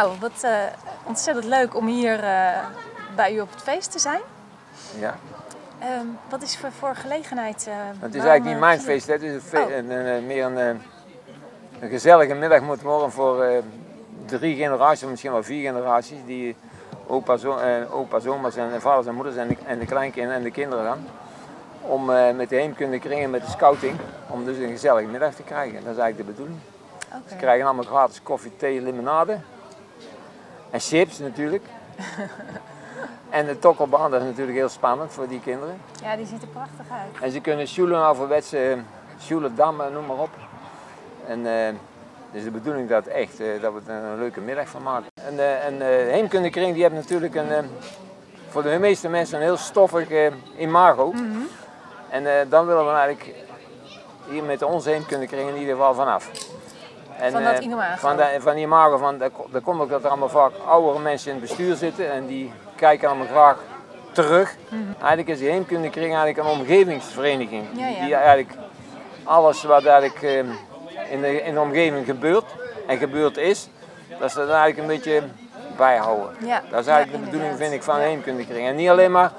Nou, wat uh, ontzettend leuk om hier uh, bij u op het feest te zijn. Ja. Um, wat is voor, voor gelegenheid? Uh, het is eigenlijk niet mijn feest, het is een oh. meer een, een, gezellige middag moet worden voor drie generaties, misschien wel vier generaties, die opa, zo, opa oma's en vaders en moeders en de, en de kleinkinderen en de kinderen dan. Om met de heemkunde kringen, met de scouting, om dus een gezellige middag te krijgen. Dat is eigenlijk de bedoeling. Okay. Ze krijgen allemaal gratis koffie, thee, limonade. En chips natuurlijk. en de tokkelbaan, dat is natuurlijk heel spannend voor die kinderen. Ja, die ziet er prachtig uit. En ze kunnen sjoelen ouderwetse, sjoelen dammen, noem maar op. En uh, is de bedoeling dat, echt, uh, dat we er een leuke middag van maken. En, uh, en heemkundekring die hebben natuurlijk een, voor de meeste mensen een heel stoffig imago. Mm -hmm. En dan willen we eigenlijk hier met onze heemkundekring in ieder geval vanaf. En, van dat imago? Van, de, van die imago, van, dat komt ook dat er allemaal vaak oudere mensen in het bestuur zitten en die kijken allemaal graag terug. Mm -hmm. Eigenlijk is die heemkundekring eigenlijk een omgevingsvereniging. Ja, ja. Die eigenlijk alles wat eigenlijk uh, in, de, in de omgeving gebeurt en gebeurd is, dat ze dat eigenlijk een beetje bijhouden. Ja. Dat is eigenlijk de bedoeling vind ik van een heemkundekring. En niet alleen maar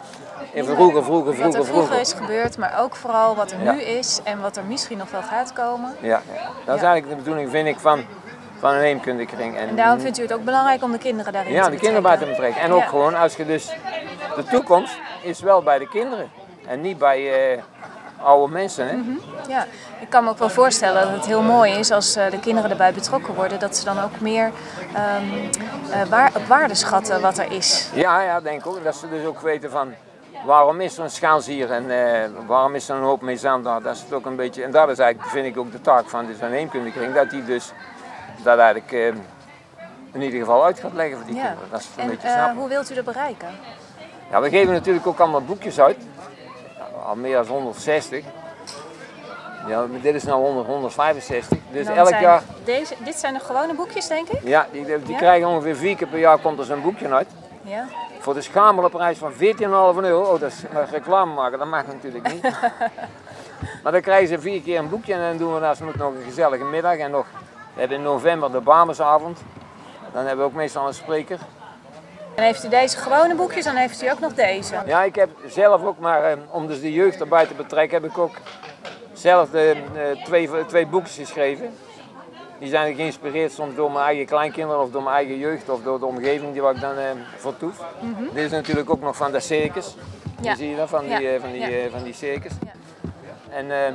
in vroeger, vroeger, vroeger, Wat er vroeger is gebeurd, maar ook vooral wat er Ja. nu is en wat er misschien nog wel gaat komen. Ja, dat is Ja. eigenlijk de bedoeling vind ik van, van een heemkundekring. En daarom vindt u het ook belangrijk om de kinderen daarin Ja, te de kinderen bij te betrekken. betrekken. En ook Ja. gewoon als je dus. De toekomst is wel bij de kinderen. En niet bij eh, oude mensen. Hè? Mhm. Ja, ik kan me ook wel voorstellen dat het heel mooi is als eh, de kinderen erbij betrokken worden, dat ze dan ook meer ehm, eh, waar, op waarde schatten wat er is. Ja, ja, denk ik ook. Dat ze dus ook weten van. Waarom is er een schans hier en eh, waarom is er een hoop mezaan daar? Dat is het ook een beetje, en dat is eigenlijk, vind ik ook de taak van de heemkundekring, dat die dus dat eigenlijk eh, in ieder geval uit gaat leggen voor die Ja. kinderen. Dat is een En beetje eh, hoe wilt u dat bereiken? Ja, we geven natuurlijk ook allemaal boekjes uit. Al meer dan 160. Ja, dit is nu 100, 165. Dus Dan elk zijn jaar, Deze, dit zijn de gewone boekjes, denk ik? ja, die, die Ja? krijgen ongeveer vier keer per jaar komt er zo'n boekje uit. Ja. Voor de schamele prijs van 14,5 euro. Oh, dat is maar reclame maken, dat mag natuurlijk niet. maar dan krijgen ze vier keer een boekje en dan doen we naast nog een gezellige middag. En nog, we hebben in november de Bamesavond. Dan hebben we ook meestal een spreker. En heeft u deze gewone boekjes, dan heeft u ook nog deze. Ja, ik heb zelf ook maar, eh, om dus de jeugd erbij te betrekken, heb ik ook zelf de, eh, twee, twee boekjes geschreven. Die zijn geïnspireerd soms door mijn eigen kleinkinderen of door mijn eigen jeugd of door de omgeving die waar ik dan eh vertoef. Dit is natuurlijk ook nog van de circus. Mhm. Ja. Die zie je dat, van die, Ja. eh, van die, Ja. eh, van die circus. Ja. En eh,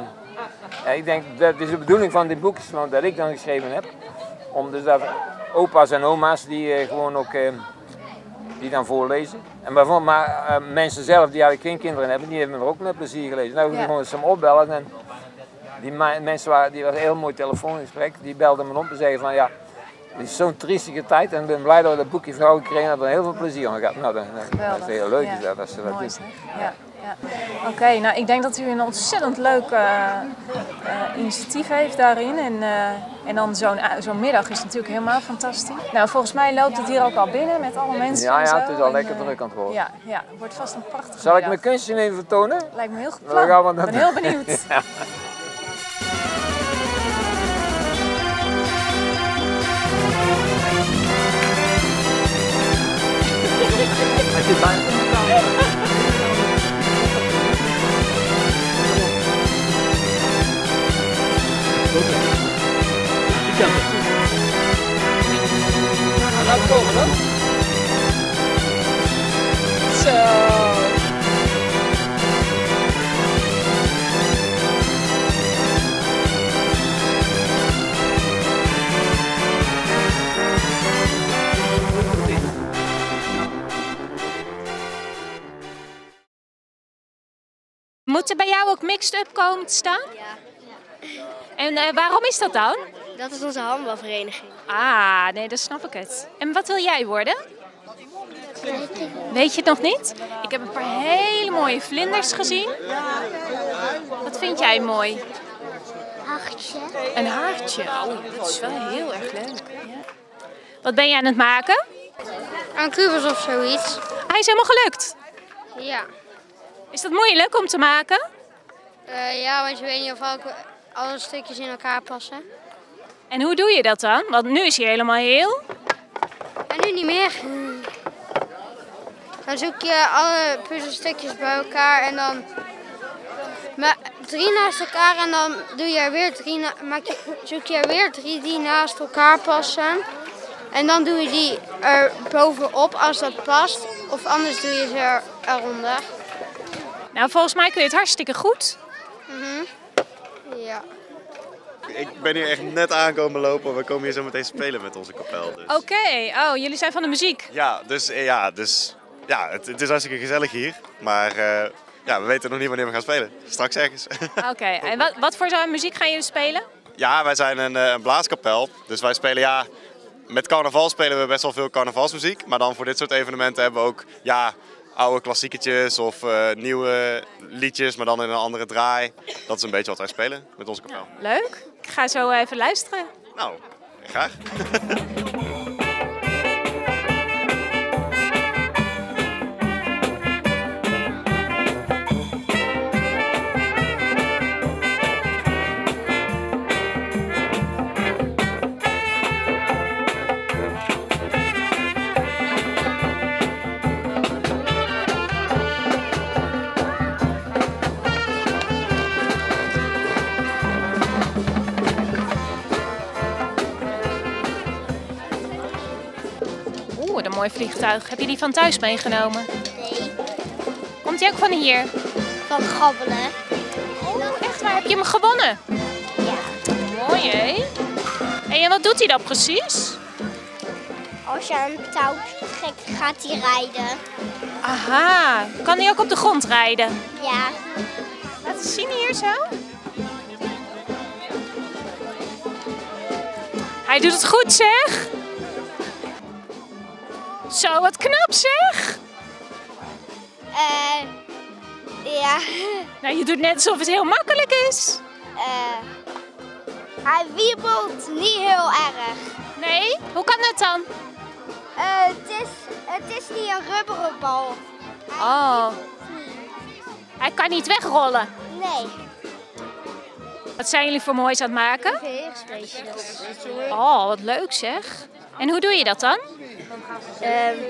ja, ik denk, dat is de bedoeling van die boekjes want dat ik dan geschreven heb. Om dus dat opa's en oma's die eh, gewoon ook die dan voorlezen. En bijvoorbeeld, maar mensen zelf die eigenlijk geen kinderen hebben, die hebben er ook met plezier gelezen. Nou, we gewoon eens hem opbellen en die me- mensen waren, die was een heel mooi telefoongesprek, die belden me op en zeiden van ja, het is zo'n triestige tijd en ik ben blij dat we dat boekje vrouw gekregen hebben, er heel veel plezier aan gehad. Nou, dat, is heel leuk Ja. is dat, als ze dat Mooi doen. Ja, ja. Oké, nou ik denk dat u een ontzettend leuk eh, eh, initiatief heeft daarin. En, eh, en dan zo'n zo'n middag is natuurlijk helemaal fantastisch. Nou, volgens mij loopt het hier ook al binnen met alle mensen. Ja, ja, het is al En, lekker druk aan het worden. Ja, ja, het wordt vast een prachtige Zal ik mijn kunstje even vertonen? Lijkt me heel goed Ik ben heel benieuwd. Laat Moet er bij jou ook mixed-up komen te staan? Ja, En eh, waarom is dat dan? dat is onze handbalvereniging. Ah, nee, dat snap ik het. En wat wil jij worden? Weet je het nog niet? Ik heb een paar hele mooie vlinders gezien. Wat vind jij mooi? Hartje. Een hartje. Oh, dat is wel heel erg leuk. Ja. Wat ben je aan het maken? Een kubus of zoiets. Hij is helemaal gelukt. Ja. Is dat moeilijk om te maken? Eh, ja, want je weet niet of alle stukjes in elkaar passen. En hoe doe je dat dan? Want nu is hij helemaal heel. nu niet meer. Dan zoek je alle puzzelstukjes bij elkaar en dan maar drie naast elkaar en dan doe je er weer drie, maak je, zoek je er weer drie die naast elkaar passen. En dan doe je die er bovenop als dat past. Of anders doe je ze er, eronder. Nou, volgens mij kun je het hartstikke goed. Ja. Ik ben hier echt net aankomen lopen. We komen hier zo meteen spelen met onze kapel. Dus. Oké, oh, jullie zijn van de muziek. Ja, dus, eh, ja, dus ja, het, het is hartstikke gezellig hier. Maar eh, ja, we weten nog niet wanneer we gaan spelen. Straks ergens. Oké, en wat, wat voor soort muziek gaan jullie spelen? ja, wij zijn een, eh, een blaaskapel. Dus wij spelen ja. Met carnaval spelen we best wel veel carnavalsmuziek. Maar dan voor dit soort evenementen hebben we ook ja, oude klassieketjes of eh, nieuwe liedjes, maar dan in een andere draai. Dat is een beetje wat wij spelen met onze kapel. Leuk. Ik ga zo even luisteren. Nou, graag. mooi vliegtuig. Heb je die van thuis meegenomen? Nee, Komt die ook van hier? van grabbelen. Oh, echt waar? Heb je hem gewonnen? Ja. Mooi, hè? En wat doet hij dan precies? Als je aan een touw trekt, gaat hij rijden. Aha, kan hij ook op de grond rijden? Ja. Laten we zien hier zo. Hij doet het goed, zeg. Zo, wat knap, zeg. Eh, ja. Nou, je doet net alsof het heel makkelijk is. Eh, hij wiebelt niet heel erg. Nee? Hoe kan dat dan? Eh, het, is, het is niet een rubberen bal. Oh. Hij kan niet wegrollen. Nee. Wat zijn jullie voor moois aan het maken? Oh, wat leuk zeg. En hoe doe je dat dan?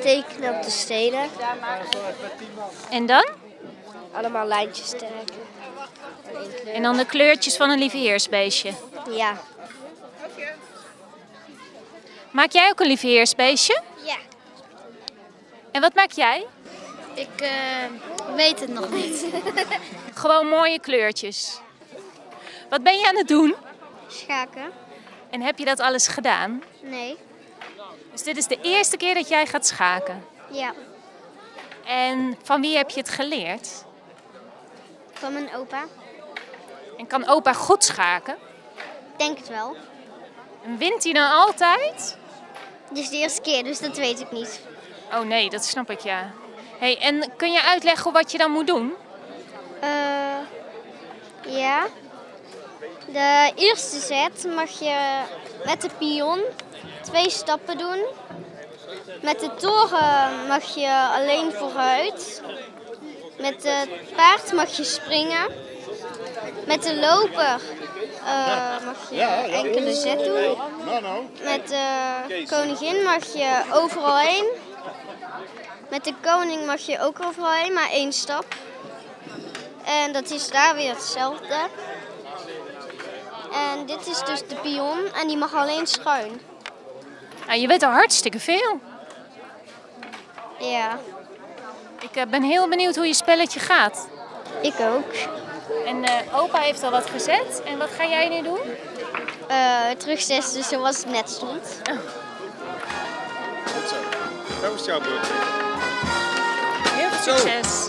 Tekenen op de stenen. En dan? Allemaal lijntjes trekken. En dan de kleurtjes van een lieveheersbeestje. Ja. Maak jij ook een lieveheersbeestje? Ja. En wat maak jij? Ik eh, weet het nog niet. Gewoon mooie kleurtjes. Wat ben je aan het doen? Schaken? En heb je dat alles gedaan? Nee. Dus dit is de eerste keer dat jij gaat schaken. Ja. En van wie heb je het geleerd? Van mijn opa? En kan opa goed schaken? Denk het wel. En wint hij dan altijd? Dit is de eerste keer, dus dat weet ik niet. Oh nee, dat snap ik ja. Hey, en kun je uitleggen wat je dan moet doen? Eh, ja. De eerste set mag je met de pion twee stappen doen. Met de toren mag je alleen vooruit. Met het paard mag je springen. Met de loper eh, mag je enkele zet doen. Met de koningin mag je overal heen. Met de koning mag je ook overal heen, maar één stap. En dat is daar weer hetzelfde. En dit is dus de pion en die mag alleen schuin. Nou, je weet al hartstikke veel. Ja, Ik eh, ben heel benieuwd hoe je spelletje gaat. ik ook. En eh, opa heeft al wat gezet. En wat ga jij nu doen? Eh terugzetten zoals het net stond. Dat was jouw beurt. Heel veel succes.